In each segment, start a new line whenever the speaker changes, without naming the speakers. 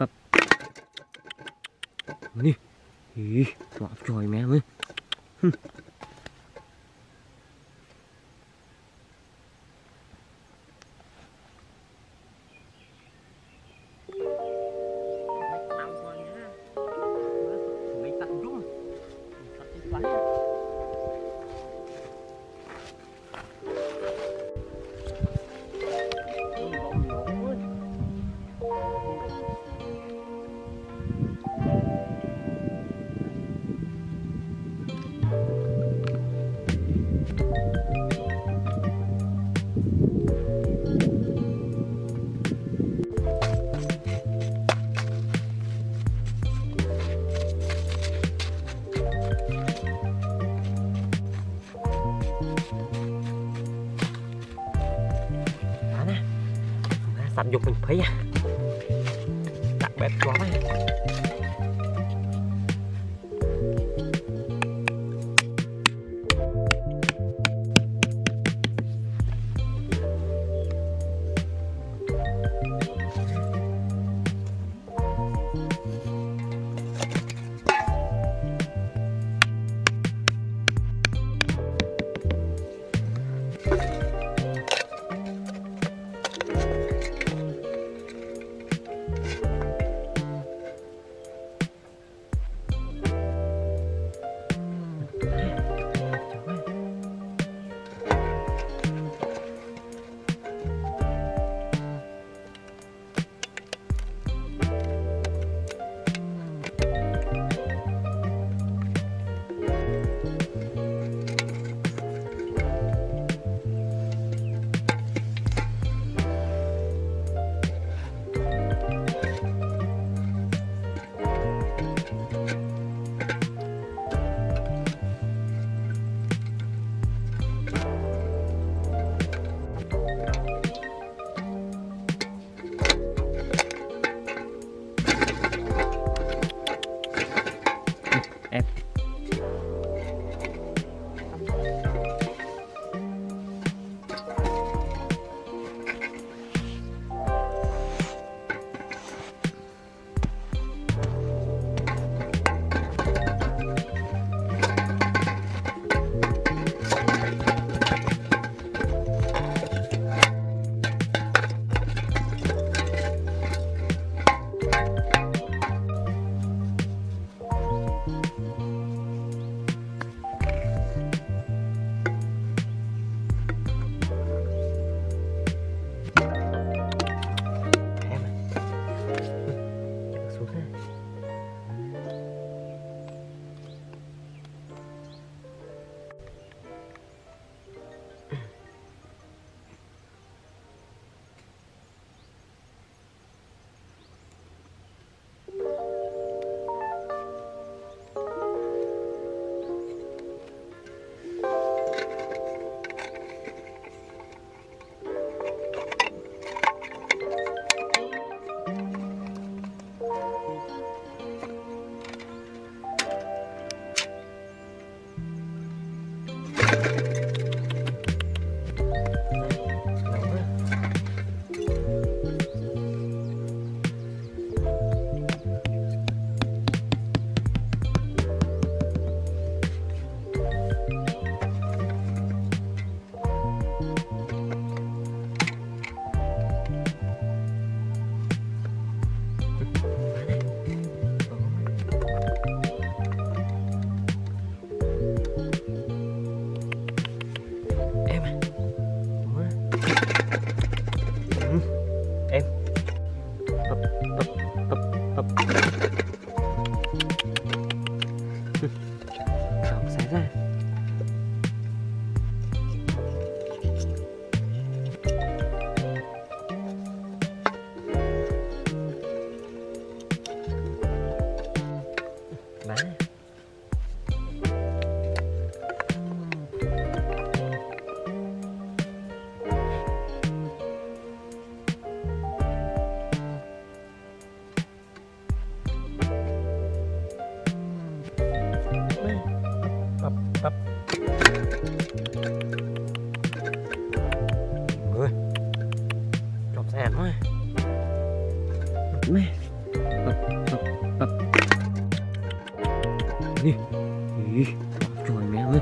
bập Nè Ý, Lọp trời mẹ ơi Hừm. Mana? Dùng mình thấy à Đặt bếp quá ấy. Người Chọc tập tập Mẹ Nè ui Trời mẹ ơi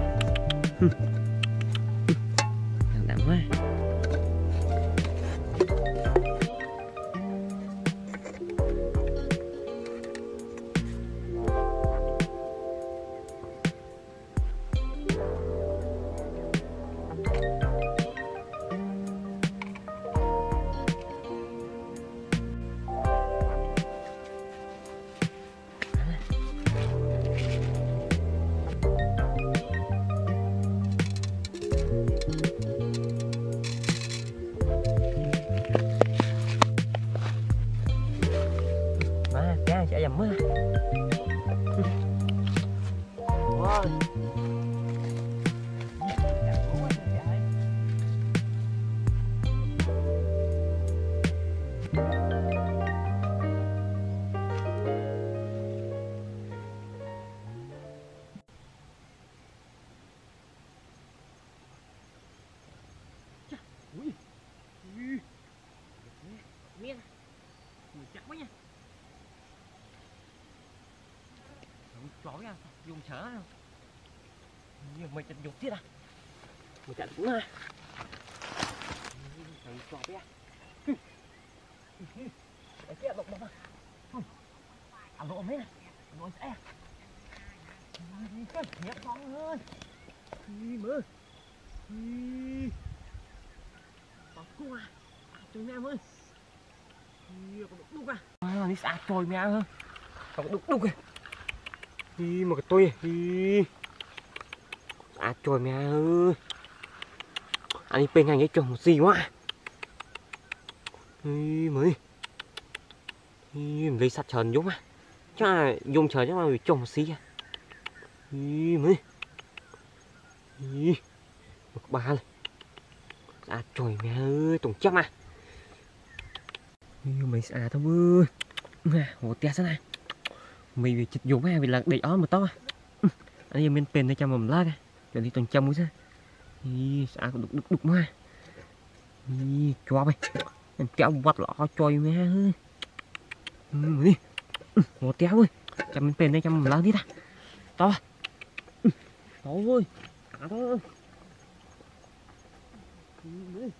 Ui. Ui. Miên. Mùi chắc quá nha. Đúng chó nha, dùng chở nào. Mày chặt dục tiết à. Mày chặt cũng à. Thằng chó bé. Cái kia độc độc à. lộ mấy này. Nói sẽ. Cái thiệt con ơi. Mơ. Có cua à? à. Trời mẹ ơi. Đục đục à. À, đi xa trời mẹ ơi. Có đục đục kìa. Đi mà cái tôi. Đi. À trời mẹ ơi. Anh đi bên ngay cái chồng gì quá. Đi mới. Đi lấy sắt trần dũng à. Chắc là dùng trời chắc là bị chồng xí à. Đi mới. Đi. Một ba này. À trời mẹ ơi, tổng chấp à. Mày à tao ơi. Hồ tia sao này. Mày bị chịch dũng à, vì là đầy ó mà to à. Anh em bên bên đây cho mầm lát à Giờ đi tổng trăm mũi ra. Ý, sao đục đục đục mà. Ý, cho mày. Anh kéo vắt lọ trời mẹ ơi. Ừ, đi. Hồ tia ơi. Cho bên bên đây cho mầm lát đi ta. To. To ơi. À thôi. Ừ, đi.